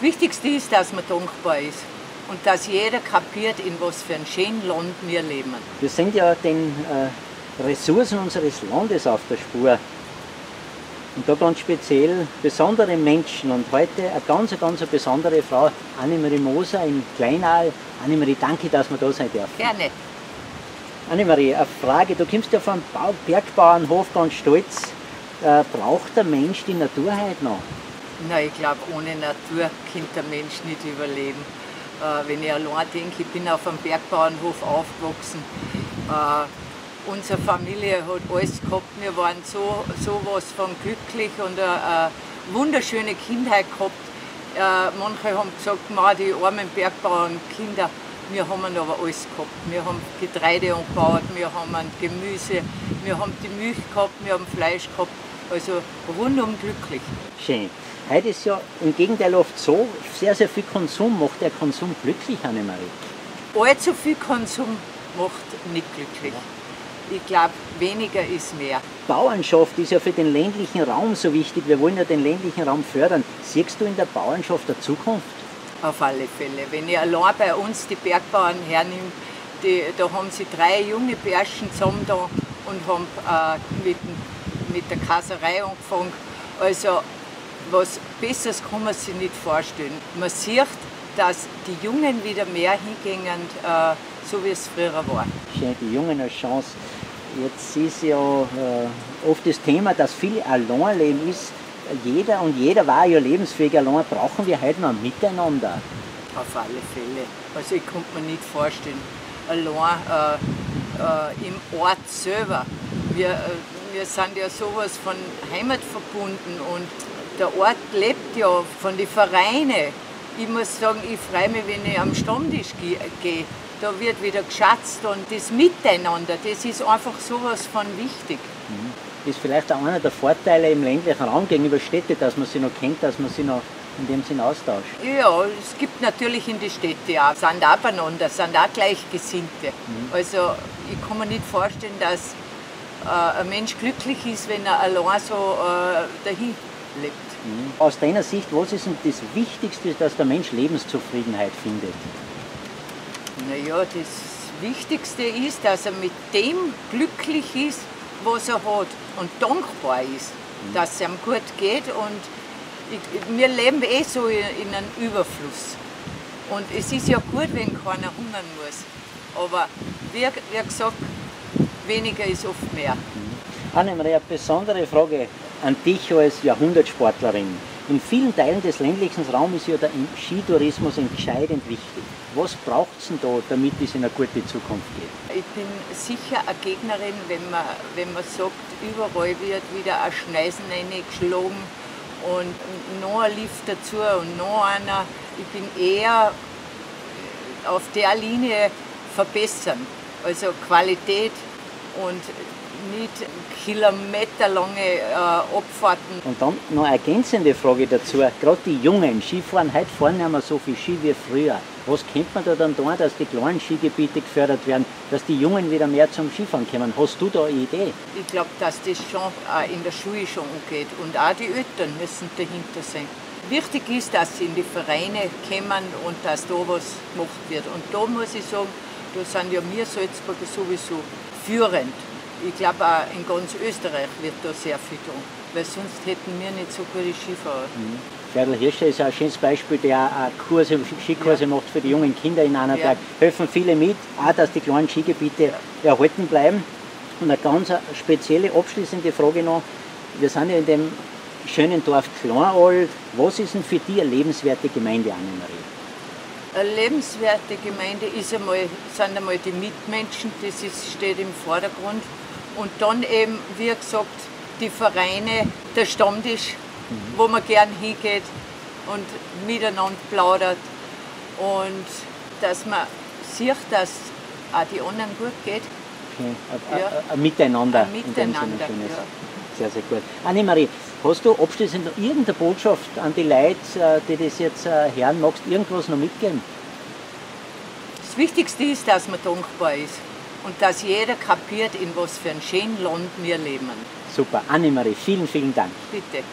Das Wichtigste ist, dass man dankbar ist und dass jeder kapiert, in was für ein schönen Land wir leben. Wir sind ja den äh, Ressourcen unseres Landes auf der Spur. Und da ganz speziell besondere Menschen und heute eine ganz, ganz besondere Frau, Annemarie Moser in Kleinaal. Annemarie, danke, dass wir da sein dürfen. Gerne. Annemarie, eine Frage. Du kommst ja vom Bau Bergbauernhof ganz stolz. Äh, braucht der Mensch die Natur heute noch? Nein, ich glaube, ohne Natur kann der Mensch nicht überleben. Äh, wenn ich allein denke, ich bin auf einem Bergbauernhof aufgewachsen. Äh, unsere Familie hat alles gehabt. Wir waren so, so was von glücklich und eine, eine wunderschöne Kindheit gehabt. Äh, manche haben gesagt, Ma, die armen Bergbauernkinder, wir haben aber alles gehabt. Wir haben Getreide angebaut, wir haben Gemüse, wir haben die Milch gehabt, wir haben Fleisch gehabt. Also rundum glücklich. Schön. Heute ist ja im Gegenteil oft so, sehr, sehr viel Konsum macht der Konsum glücklich, Annemarie. Allzu viel Konsum macht nicht glücklich. Ich glaube, weniger ist mehr. Bauernschaft ist ja für den ländlichen Raum so wichtig. Wir wollen ja den ländlichen Raum fördern. Siehst du in der Bauernschaft der Zukunft? Auf alle Fälle. Wenn ich allein bei uns die Bergbauern hernehme, die, da haben sie drei junge Bärschen zusammen da und haben äh, mit, mit der Kaserei angefangen. Also was Besseres kann man sich nicht vorstellen. Man sieht, dass die Jungen wieder mehr hingehen, äh, so wie es früher war. Schön, die Jungen als Chance. Jetzt ist ja äh, oft das Thema, dass viel Alleinleben ist. Jeder und jeder war ja lebensfähig. Allein brauchen wir heute noch miteinander. Auf alle Fälle. Also ich konnte mir nicht vorstellen, allein äh, äh, im Ort selber. Wir, äh, wir sind ja sowas von Heimat verbunden und der Ort lebt ja von den Vereinen. Ich muss sagen, ich freue mich, wenn ich am Stammtisch gehe. Da wird wieder geschätzt und das Miteinander, das ist einfach sowas von wichtig. Mhm. Das ist vielleicht auch einer der Vorteile im ländlichen Raum gegenüber Städten, dass man sich noch kennt, dass man sich noch in dem Sinn austauscht. Ja, es gibt natürlich in den Städten auch, sind auch beieinander, sind auch Gleichgesinnte. Mhm. Also ich kann mir nicht vorstellen, dass ein Mensch glücklich ist, wenn er allein so äh, dahin lebt. Mhm. Aus deiner Sicht, was ist denn das Wichtigste, dass der Mensch Lebenszufriedenheit findet? Naja, das Wichtigste ist, dass er mit dem glücklich ist, was er hat und dankbar ist, mhm. dass es ihm gut geht und ich, wir leben eh so in, in einem Überfluss. Und es ist ja gut, wenn keiner hungern muss. Aber wie, wie gesagt, weniger ist oft mehr. Annemarie, eine besondere Frage an dich als Jahrhundertsportlerin. In vielen Teilen des ländlichen Raums ist ja der Skitourismus entscheidend wichtig. Was braucht es denn da, damit es in eine gute Zukunft geht? Ich bin sicher eine Gegnerin, wenn man, wenn man sagt, überall wird wieder ein Schneisen geschlagen und noch ein Lift dazu und noch einer. Ich bin eher auf der Linie verbessern, also Qualität und nicht kilometerlange äh, Abfahrten. Und dann noch eine ergänzende Frage dazu. Gerade die Jungen Skifahren, heute fahren nicht mehr so viel Ski wie früher. Was könnte man da dann tun, dass die kleinen Skigebiete gefördert werden, dass die Jungen wieder mehr zum Skifahren kommen? Hast du da eine Idee? Ich glaube, dass das schon äh, in der Schule schon umgeht und auch die Eltern müssen dahinter sein. Wichtig ist, dass sie in die Vereine kommen und dass da was gemacht wird. Und da muss ich sagen, da sind ja wir Salzburger sowieso führend ich glaube auch in ganz Österreich wird da sehr viel tun, weil sonst hätten wir nicht so gute Skifahrer. Mhm. Ferdl Hirscher ist ein schönes Beispiel, der auch Kurse, Skikurse ja. macht für die jungen Kinder in Annaberg. Ja. Helfen viele mit, auch dass die kleinen Skigebiete ja. erhalten bleiben. Und eine ganz spezielle abschließende Frage noch. Wir sind ja in dem schönen Dorf Kleinald. Was ist denn für dich eine lebenswerte Gemeinde, Annemarie? Eine lebenswerte Gemeinde ist einmal, sind einmal die Mitmenschen, das ist, steht im Vordergrund. Und dann eben, wie gesagt, die Vereine, der Stammtisch, mhm. wo man gern hingeht und miteinander plaudert. Und dass man sieht, dass auch die anderen gut geht. Okay. Ja. Ein, ein Miteinander. Ein Miteinander. Ja. Sehr, sehr gut. Annemarie, hast du abschließend noch irgendeine Botschaft an die Leute, äh, die das jetzt äh, hören magst, irgendwas noch mitgeben? Das Wichtigste ist, dass man dankbar ist und dass jeder kapiert, in was für ein schönen Land wir leben. Super. Annemarie, vielen, vielen Dank. Bitte.